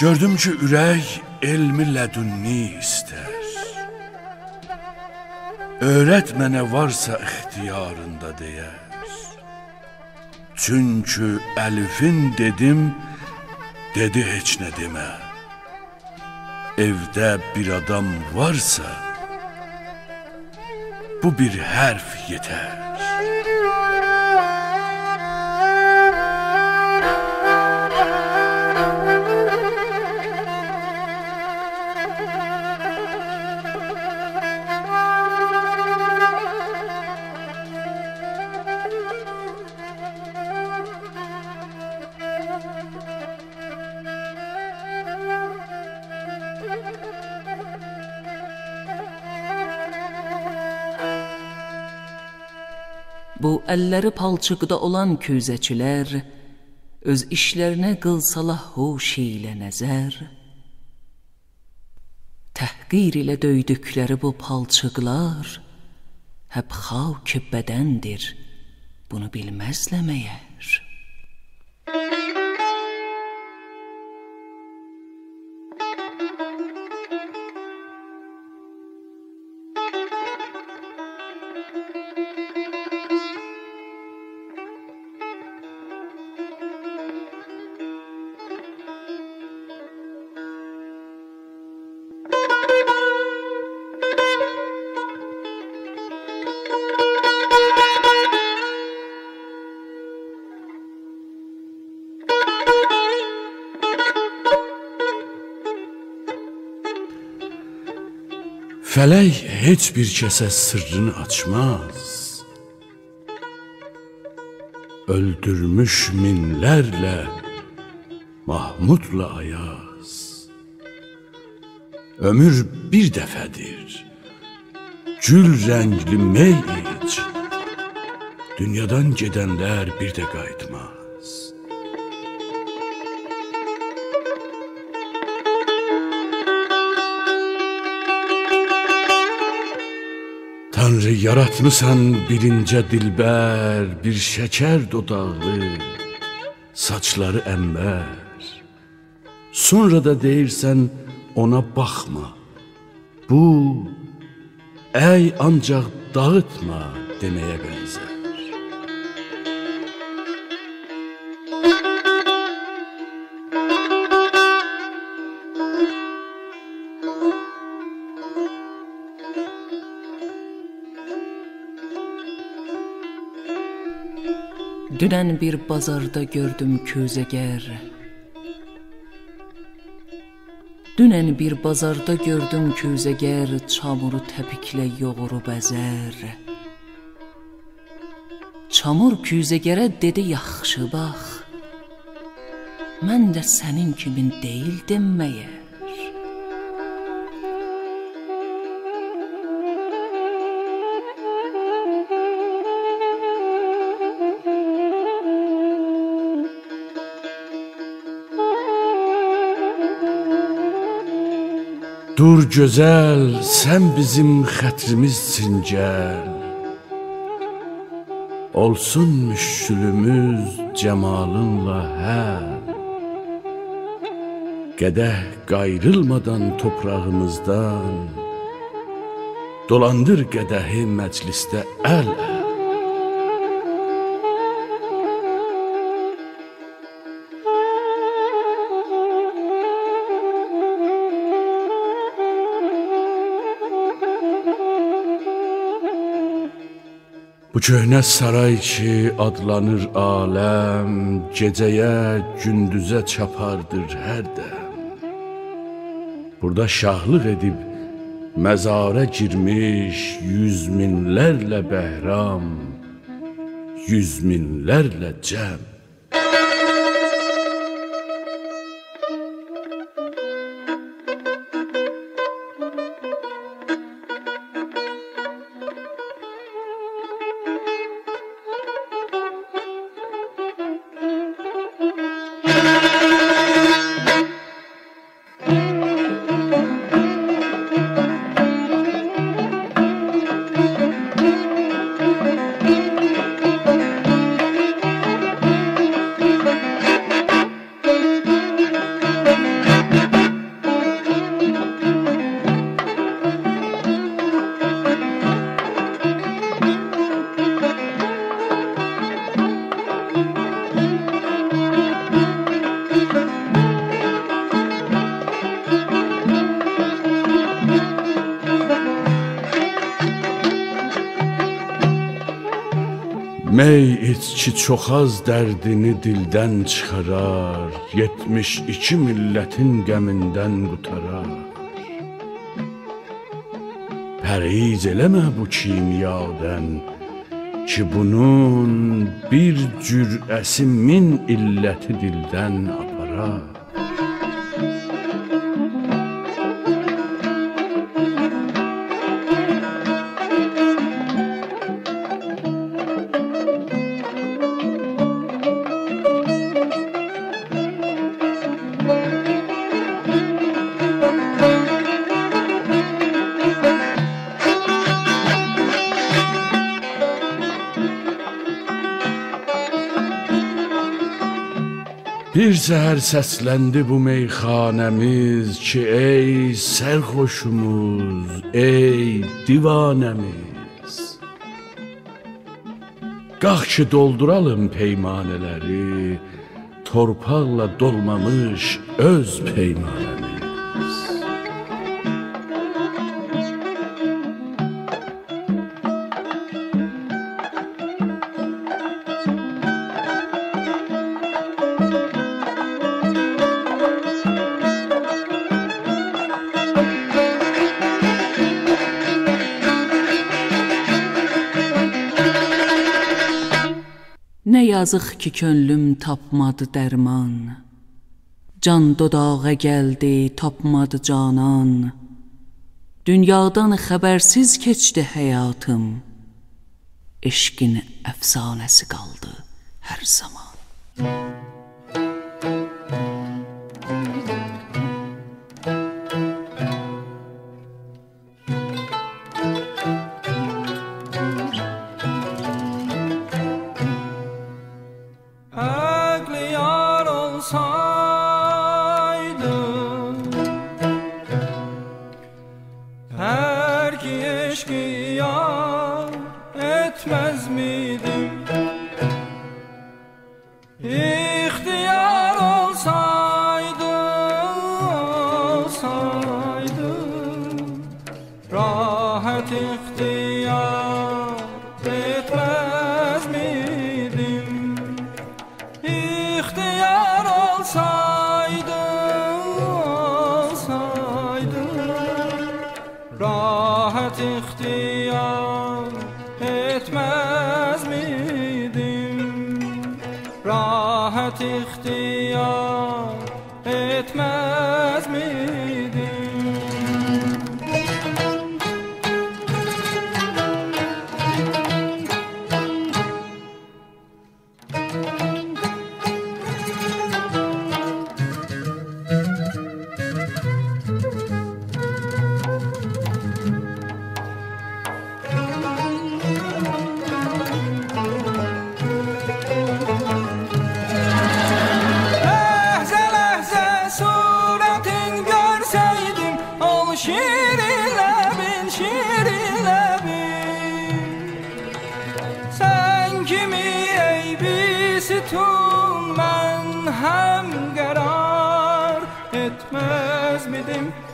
Gördüm ki ürək elmi lədünni istər. Öyrət mənə varsa ixtiyarında deyər. Çünki əlifin dedim, dedi heç nə demə. Evdə bir adam varsa, bu bir hərf yetər. Əlləri palçıqda olan küzəçilər öz işlərinə qılsalah hoş ilə nəzər təhqir ilə döydükləri bu palçıqlar həb xak bədəndir bunu bilməzləməyər Fələk heç bir kəsə sırrını açmaz. Öldürmüş minlərlə Mahmudla Ayaz. Ömür bir dəfədir. Gül rəngli mey iç. Dünyadan gedənlər bir də qayıtmaz. Tanrı yaratmısan birinci dilbər, bir şeker dodaqlı, saçları əmbər. Sonra da deyirsən ona baxma. Bu ey ancaq dağıtma deməyə bənzər. Dünən bir bazarda gördüm közəgər. Dünən bir bazarda gördüm közəgər Çamuru təpiklə yoğurub əzər Çamur küzəgərə dedi yaxşı bax Mən də sənin kimin deyildim məyər Dur gözəl, sən bizim xətrimizsin gəl. Olsun müşkülümüz cəmalınla həll. Qədəh qayrılmadan toprağımızdan Dolandır qədəhi məclisdə əl-əl. Bu köhnə saray ki adlanır aləm, gecəyə, gündüzə çapardır hər dəm. Burada şahlıq edib məzara girmiş yüz minlərlə bəhram, yüz minlərlə cəm. Mey içki çox az dərdini dildən çıxarar, 72 millətin qəmindən qutarar. Pəriz eləmə bu kimyadən ki bunun bir cürəsi min illəti dildən aparar. Səhər səsləndi bu meyxanəmiz ki, ey sərxoşumuz, ey divanəmiz. Qalx ki, dolduralım peymanələri, torpaqla dolmamış öz peymanəmiz. Nə yazıq ki könlüm tapmadı dərman. Can dodağa gəldi, tapmadı canan. Dünyadan xəbərsiz keçdi həyatım. Eşqin əfsanəsi qaldı hər zaman. Aklı İhtiyar olsaydı olsaydı Rahat ihtiyar etmez miydim İhtiyar olsaydı, olsaydı Rahat ihtiyar etmez اختیار اتمن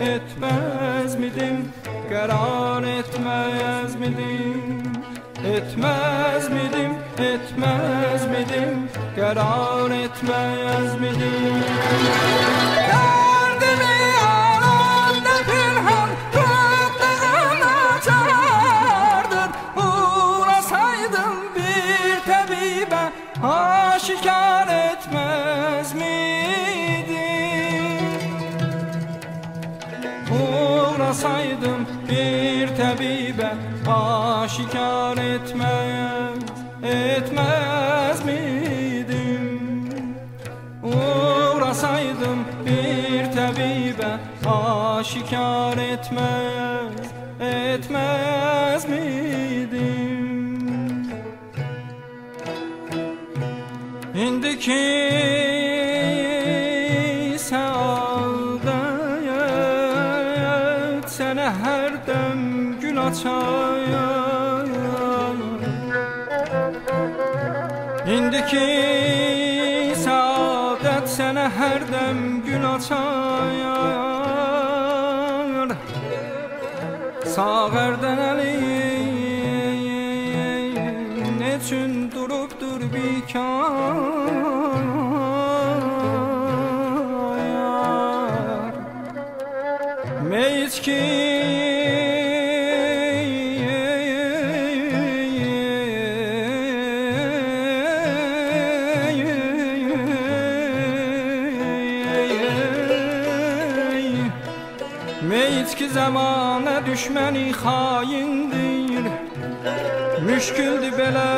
midim, etməz midim? Qərar etməz midim? Etmez miydim, etmez miydim Karar etmez miydim Derdimi aramda bir tabibe aşikar etmez, etmez miydim? Uğrasaydım bir tabibe aşikar etmez, etmez miydim? İndiki İndiki saadət sənə hər dəm gül açar. Sağ ərdən əli Neçün durur kayar Meyit ki ki zamana düşməni xaindir Müşküldür belə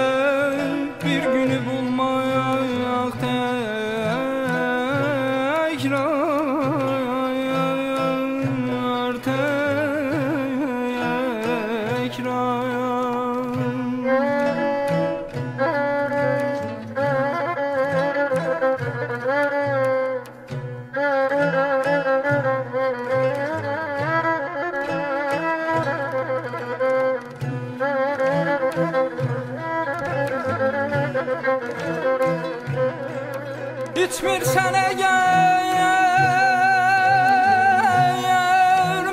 bir günü bulmaq İçmirsən əgər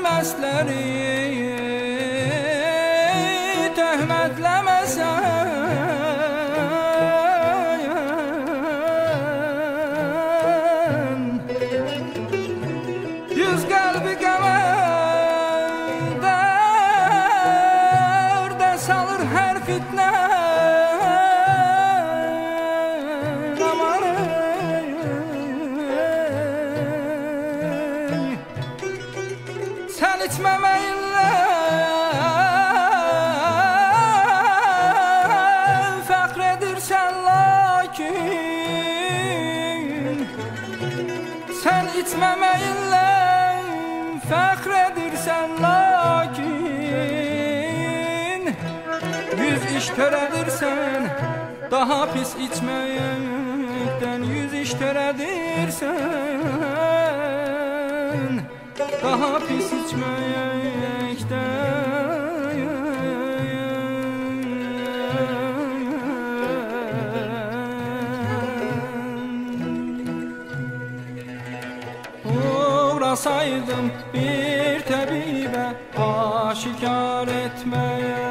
məstləri iş törədirsən Daha pis içməkdən Yüz iş törədirsən Daha pis içməkdən Uğrasaydım bir təbibə Aşikar etməz,